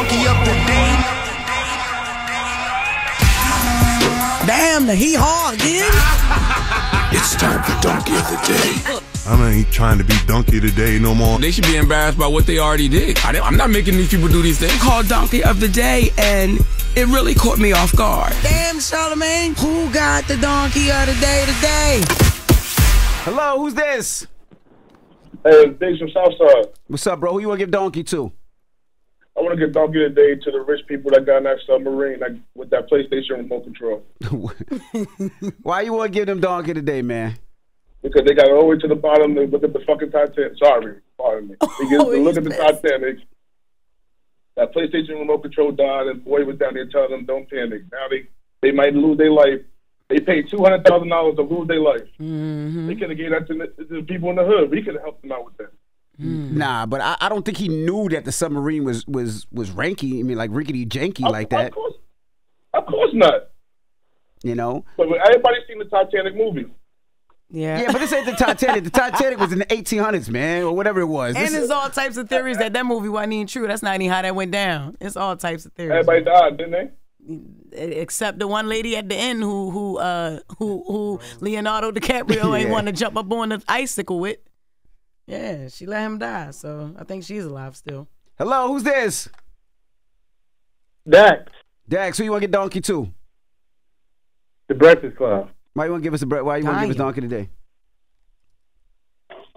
donkey of the day. Damn, the hee haw again. It's time for Donkey of the Day. I ain't trying to be donkey today no more. They should be embarrassed by what they already did. I, am not making these people do these things. Called Donkey of the Day, and it really caught me off guard. Damn, Charlamagne, who got the donkey of the day today? Hello, who's this? Hey, Biggs from Southside. What's up, bro? Who you want to give donkey to? I want to give donkey today to the rich people that got in that submarine like, with that PlayStation remote control. Why you want to give them donkey today, man? Because they got all the way to the bottom and look at the fucking Titanic. Sorry, pardon me. They get Oh, to look at the pissed. Titanic. That PlayStation remote control died, and boy was down there telling them, "Don't panic." Now they they might lose their life. They paid two hundred thousand dollars to lose their life. Mm-hmm. They could have gave that to the, to the people in the hood. We could have helped them out with that. Nah, but I, I don't think he knew that the submarine was was was ranky. I mean, like rickety janky Of- like that. Of course, of course not. You know? But everybody seen the Titanic movie. Yeah. Yeah, but this ain't the Titanic. The Titanic was in the 1800s, man, or whatever it was. and This there's is- all types of theories that that movie wasn't even true. That's not even how that went down. It's all types of theories. Everybody died, didn't they? Except the one lady at the end who who uh who who Leonardo DiCaprio ain't want to jump up on the icicle with. Yeah, she let him die. So I think she's alive still. Hello, who's this? Dax, Dax, who you want to get donkey to? the Breakfast Club. Why you want to give us a bre- Why you want to give us donkey today?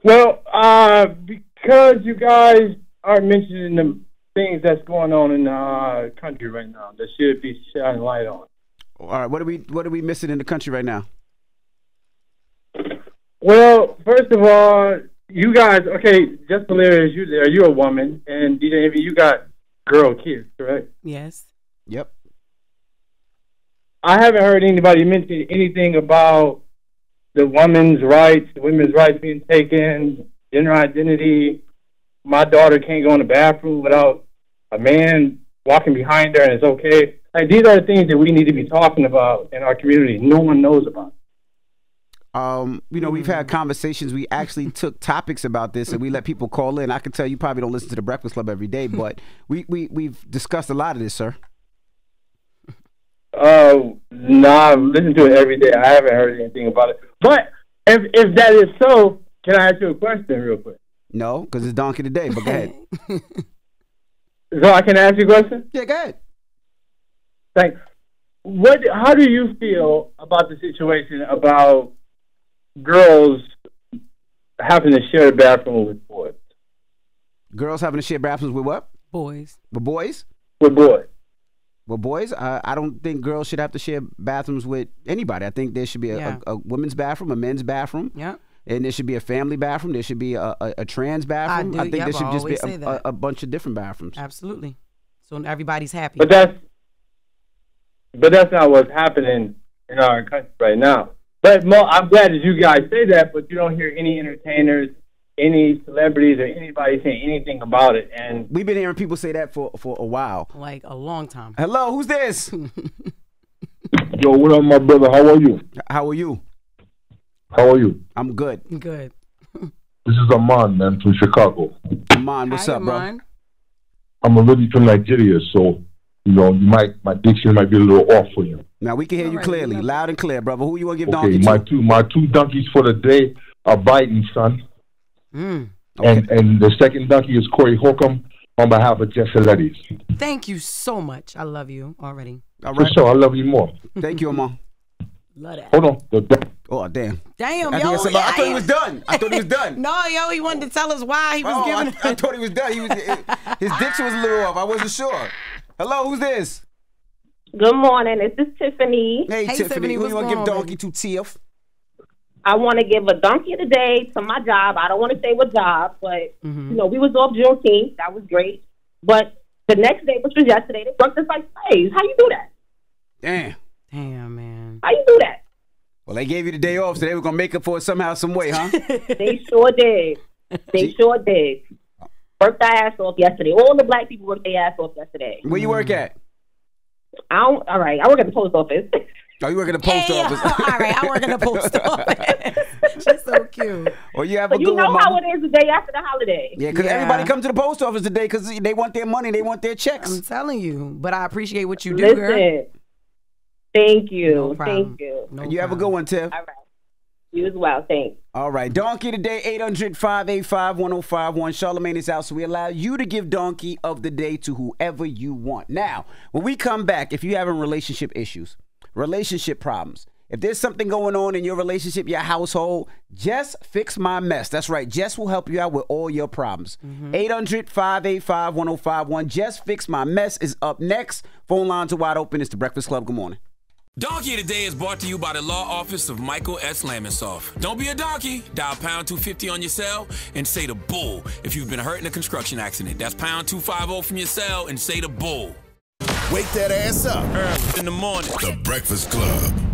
Well, uh, because you guys are mentioning the things that's going on in the uh, country right now that should be shining light on. All right, what are we what are we missing in the country right now? Well, first of all, you guys, okay, Jess Hilarious. You there, you're a woman, and DJ Envy, you got girl kids, correct? Yes. Yep. I haven't heard anybody mention anything about the women's rights, the women's rights being taken, gender identity. My daughter can't go in the bathroom without a man walking behind her, and it's okay. Like these are the things that we need to be talking about in our community. No one knows about. Um, you know, we've had conversations. We actually took topics about this, and we let people call in. I can tell you probably don't listen to the Breakfast Club every day, but we we we've discussed a lot of this, sir. Uh, nah, I listen to it every day. I haven't heard anything about it. But if if that is so, can I ask you a question real quick? No, because it's donkey today. But go ahead. So I can ask you a question. yeah, go ahead. Thanks. What? How do you feel about the situation about girls having to share a bathroom with boys? Girls having to share bathrooms with what? Boys. With boys? With boys. With boys? Uh, I don't think girls should have to share bathrooms with anybody. I think there should be a, Yeah. a, a women's bathroom, a men's bathroom, Yeah. and there should be a family bathroom. There should be a, a, a trans bathroom. do, think yep, there should I just be a, a, a bunch of different bathrooms. Absolutely. So everybody's happy. But that's but that's not what's happening in our country right now. But Mo, I'm glad that you guys say that, but you don't hear any entertainers, any celebrities, or anybody saying anything about it. And We've been hearing people say that for, for a while. like a long time. Hello, who's this? Yo, what up, my brother? How are you? How are you? How are you? I'm good. Good. This is Aman, man, from Chicago. Amon, what's Hi, up, bro? I'm originally from Nigeria, so you know, you might my diction might be a little off for you. Now we can hear All you right, clearly, we loud and clear, brother. Who you want to give Okay, donkey my to? two my two donkeys for the day are Biden, son, Mm. and and the second donkey is Corey Holcomb on behalf of Jesse Letty's. Thank you so much. I love you already. All For right. sure, I love you more. Thank you, Amon. Love that. Hold on, Oh, damn. Damn, I, yo. think that's about- I thought he was done. I thought he was done. No, yo, he wanted to tell us why he was Oh, giving I, I thought he was done. He was his diction was a little off. I wasn't sure. Hello, who's this? Good morning. This is Tiffany. Hey, Hey, Tiffany. Tiffany, Who you want to give donkey to, Tiff? I want to give a donkey of the day to my job. I don't want to say what job, but Mhm. you know, we was off Juneteenth. That was great. But the next day, which was yesterday, they worked us like slaves. How you do that? Damn. Damn, man. How you do that? Well, they gave you the day off, so they were gonna make up for it somehow, some way, huh? They sure did. They sure did. Worked their ass off yesterday. All the black people worked their ass off yesterday. Where you work at? I don't. All right. I work at the post office. Oh, you work at the post Hey, office. all right, I work in the post office. She's so cute. Well, you have a But good you know one, how mama. it is the day after the holiday. Yeah, because Yeah. everybody comes to the post office today because they want their money, they want their checks. I'm telling you, but I appreciate what you do, girl. Thank you. No. Thank you. No you have a good one, Tiff. All right. You as well. Thanks. All right, Donkey today, 800 585 1051. Charlamagne is out, so we allow you to give Donkey of the day to whoever you want. Now, when we come back, if you're having relationship issues, relationship problems, if there's something going on in your relationship, your household, Jess Fix My Mess. That's right, Jess will help you out with all your problems. Mm-hmm. 800 585 1051. Jess Fix My Mess is up next. Phone lines are wide open. It's the Breakfast Club. Good morning. Donkey today is brought to you by the law office of Michael S. Lamonsoff. Don't be a donkey. Dial pound 250 on your cell and say the bull if you've been hurt in a construction accident. That's pound 250 from your cell and say the bull. Wake that ass up. Early in the morning. The Breakfast Club.